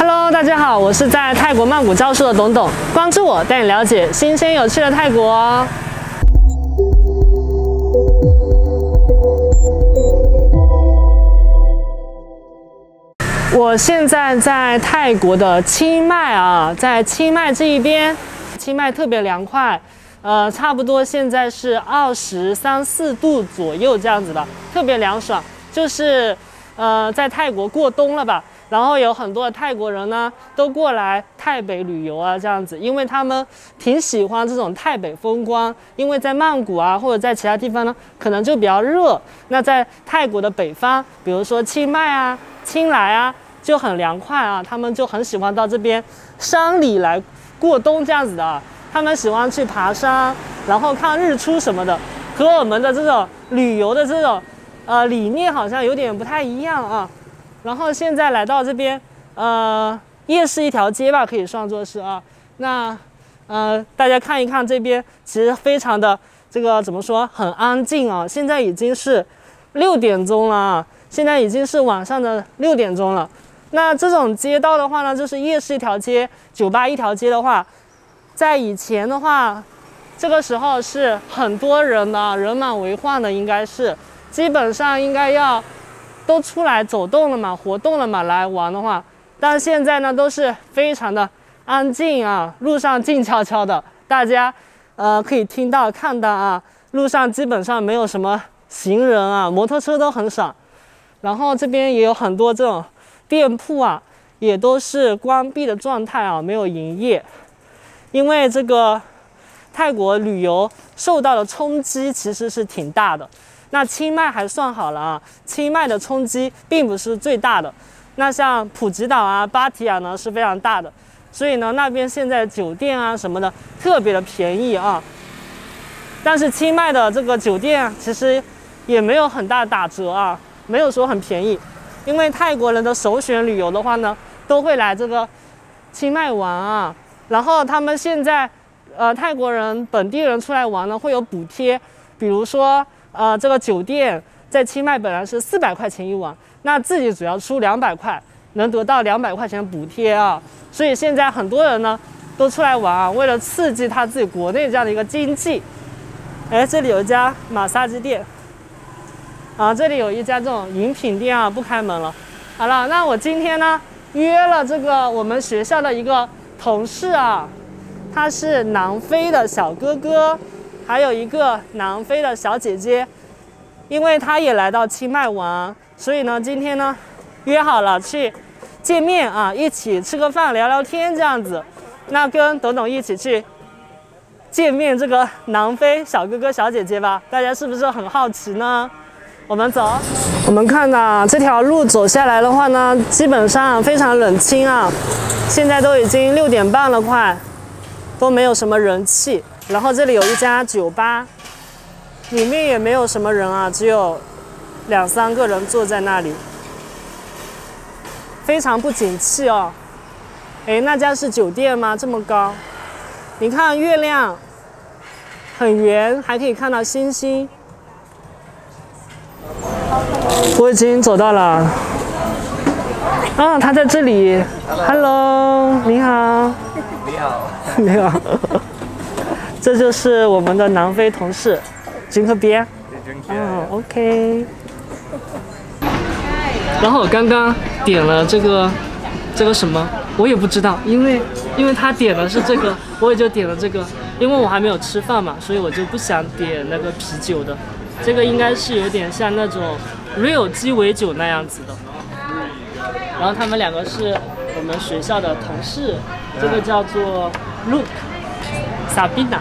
Hello，大家好，我是在泰国曼谷教书的董董，关注我，带你了解新鲜有趣的泰国。我现在在泰国的清迈啊，在清迈这一边，清迈特别凉快，呃，差不多现在是二十三四度左右这样子的，特别凉爽，就是呃在泰国过冬了吧。然后有很多的泰国人呢，都过来泰北旅游啊，这样子，因为他们挺喜欢这种泰北风光。因为在曼谷啊，或者在其他地方呢，可能就比较热。那在泰国的北方，比如说清迈啊、清莱啊，就很凉快啊，他们就很喜欢到这边山里来过冬这样子的啊。他们喜欢去爬山，然后看日出什么的，和我们的这种旅游的这种呃理念好像有点不太一样啊。然后现在来到这边，呃，夜市一条街吧，可以算作是啊。那，呃，大家看一看这边，其实非常的这个怎么说，很安静啊。现在已经是六点钟了啊，现在已经是晚上的六点钟了。那这种街道的话呢，就是夜市一条街，酒吧一条街的话，在以前的话，这个时候是很多人的，人满为患的，应该是，基本上应该要。都出来走动了嘛，活动了嘛，来玩的话，但现在呢都是非常的安静啊，路上静悄悄的，大家呃可以听到看到啊，路上基本上没有什么行人啊，摩托车都很少，然后这边也有很多这种店铺啊，也都是关闭的状态啊，没有营业，因为这个泰国旅游受到的冲击其实是挺大的。那清迈还算好了啊，清迈的冲击并不是最大的。那像普吉岛啊、芭提雅呢是非常大的，所以呢那边现在酒店啊什么的特别的便宜啊。但是清迈的这个酒店其实也没有很大打折啊，没有说很便宜。因为泰国人的首选旅游的话呢，都会来这个清迈玩啊。然后他们现在呃泰国人本地人出来玩呢会有补贴，比如说。呃，这个酒店在清迈本来是四百块钱一晚，那自己只要出两百块，能得到两百块钱补贴啊。所以现在很多人呢都出来玩啊，为了刺激他自己国内这样的一个经济。哎，这里有一家马杀鸡店，啊，这里有一家这种饮品店啊，不开门了。好了，那我今天呢约了这个我们学校的一个同事啊，他是南非的小哥哥。还有一个南非的小姐姐，因为她也来到清迈玩，所以呢，今天呢约好了去见面啊，一起吃个饭聊聊天这样子。那跟董董一起去见面这个南非小哥哥小姐姐吧，大家是不是很好奇呢？我们走，我们看呐这条路走下来的话呢，基本上非常冷清啊。现在都已经六点半了，快都没有什么人气。然后这里有一家酒吧，里面也没有什么人啊，只有两三个人坐在那里，非常不景气哦。哎，那家是酒店吗？这么高？你看月亮很圆，还可以看到星星。我已经走到了，啊，他在这里。Hello，你好。你好。你好。这就是我们的南非同事，金克边。嗯，OK。然后我刚刚点了这个，这个什么，我也不知道，因为因为他点的是这个，我也就点了这个，因为我还没有吃饭嘛，所以我就不想点那个啤酒的。这个应该是有点像那种 real 鸡尾酒那样子的。然后他们两个是我们学校的同事，这个叫做 Luke。Sabina.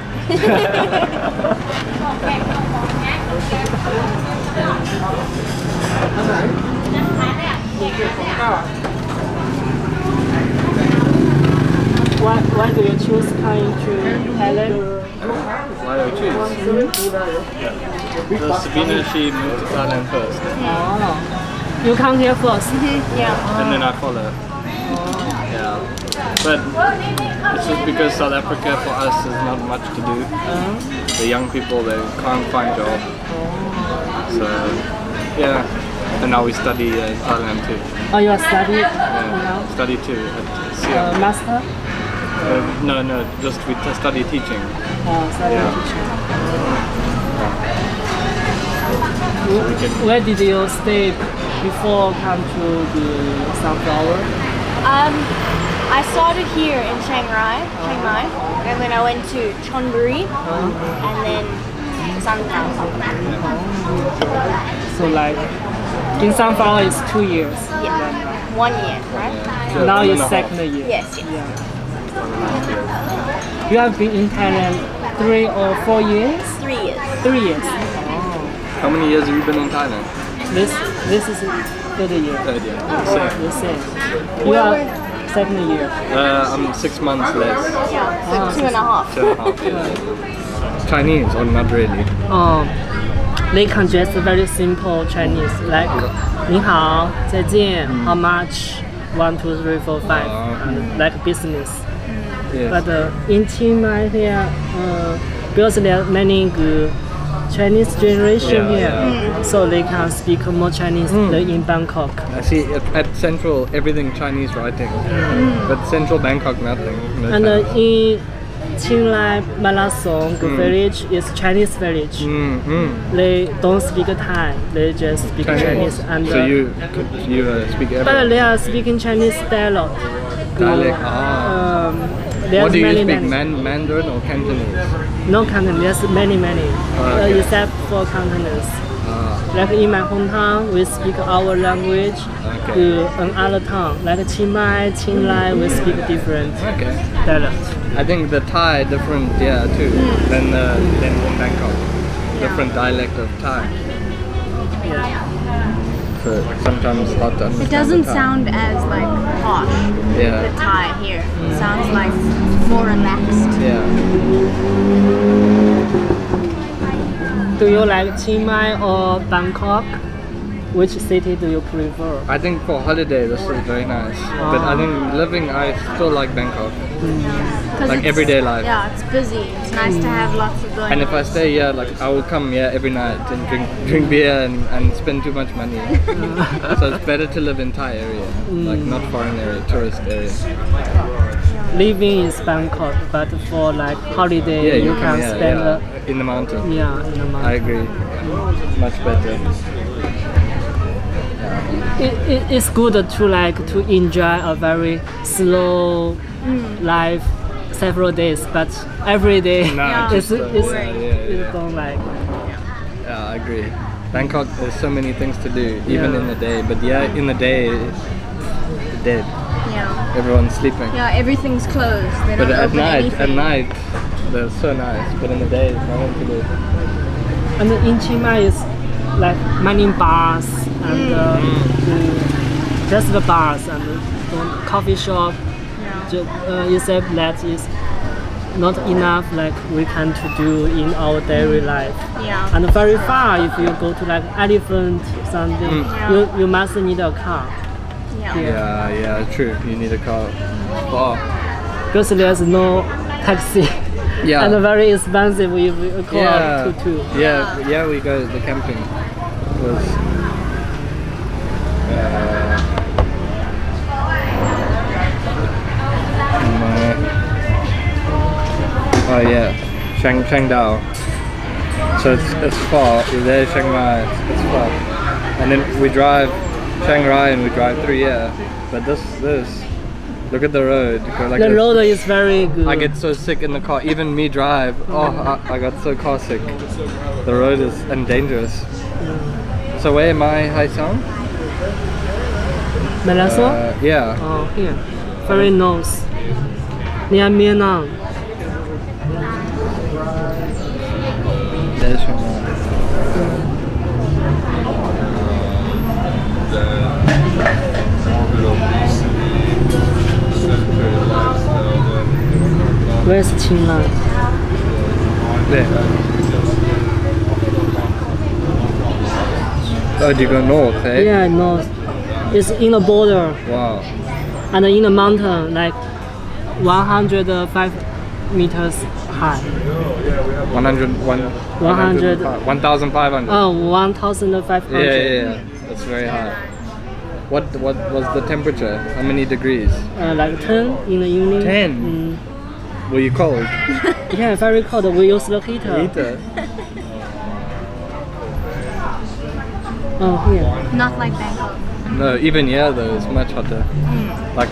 why, why do you choose coming to Thailand? Why do you choose? Yeah. Sabina, she moved to Thailand first. Oh. You come here first? yeah. And then I follow. Oh. Yeah. But it's just because South Africa for us is not much to do. Uh-huh. The young people they can't find job. So yeah, and now we study uh, in Thailand too. Oh, you are studying Yeah. now? Study too at Uh, master? Uh, no, no, just we t- study teaching. Uh, study Yeah. teacher. we Where did you stay before come to the sunflower? Um, I started here in Chiang Rai, Chiang Mai, and then I went to Chonburi, and then Sunflower. So like in sunflower is two years. Yeah, one year, right? So now one it's and a half. second year. Yes, yes. You have been in Thailand three or four years? Three years. Three years. How many years have you been in Thailand? This this is third year. Third year. Oh, Same. the same. You are second year. Uh, I'm six months less. Yeah, so two and a half. Two and a half years. Chinese or not really? Um, they can just very simple Chinese like 你好,再见, how much, one, two, three, four, five, Oh. and like business. Yes. But uh, in Chiang Mai here, uh, because there are many good Chinese generation Yeah, here, yeah. so they can speak more Chinese than in Bangkok. I see at, at Central everything Chinese writing, but Central Bangkok nothing. No And uh, Chinese. in Chiang Rai Mae Salong village is Chinese village. Mm, mm. They don't speak Thai, they just speak Chinese. And so uh, you you uh, speak but they are speaking Chinese dialect. Dialect. Ah. Um, there's What do you many, speak, many. Man- Mandarin or Cantonese? No Cantonese, there's many, many, Oh, uh, except for Cantonese. Ah, Like in my hometown, we speak our language. Okay. Uh, another town, like Chiang Mai, Chiang Rai, we speak different okay. dialect. I think the Thai different, yeah, too, than uh, than Bangkok. Different dialect of Thai. So sometimes hard to understand. It doesn't the sound as like posh, the Thai here. It sounds like more relaxed. Yeah. Do you like Chiang Mai or Bangkok? Which city do you prefer? I think for holiday this is very nice. But I think ah. living, I still like Bangkok. 'Cause Like everyday life. Yeah, it's busy. It's nice to have mm. lots of going And if I stay here, like I will come here every night and drink drink beer and, and spend too much money. so it's better to live in Thai area, like not mm. foreign area, tourist area. Living is Bangkok, but for like holiday, Yeah, you, can yeah, spend yeah, uh, in the mountain. yeah in a month. I agree. Much better. It, it, it's good to like to enjoy a very slow life several days but every day Nah, Yeah. it's, just, uh, it's, yeah, yeah, you yeah. don't like Yeah, I agree. Bangkok, there's so many things to do, even Yeah. in the day. But yeah, in the day, it's dead. Yeah. Everyone's sleeping. Yeah, everything's closed. They But at night, anything. at night, they're so nice. But in the day, there's nothing to do. and in Chiang Mai is like many bars and uh, the- just the bars and the coffee shop Yeah. ju- uh, except that is not enough like we can to do in our daily life Yeah. and very far if you go to like elephant something Yeah. you you must need a car Yeah. Yeah, yeah, true. You need a car. Wow. because there's no taxi Yeah. and very expensive if you call yeah. two two Yeah, yeah, we go to the camping was uh, my- oh yeah, Shang Shangdao. So it's it's far. You're there, Chiang Mai. It's, it's far, and then we drive Chiang Rai and we drive through here. But this this look at the road. Like the road is very good I get so sick in the car. Even me drive. Oh, I, I got so car sick. The road is and dangerous. So where am I, Hai? Malaso Uh, yeah. oh here very nice near Myanmar There's Chiang Mai. where's Chiang Mai There. Oh, you go north, eh? Yeah, north. It's in the border. Wow. And in the mountain, like 105 meters high. 100, one, 100, 1,500. Oh, 1,500. Yeah, yeah, yeah. That's very high. What what was the temperature? How many degrees? Uh, like 10 in the evening. 10? Mm. Were you cold? yeah, very cold. We use the heater. Heater? Oh, here. Not like Bangkok. No, even here though, it's much hotter. Mm. Like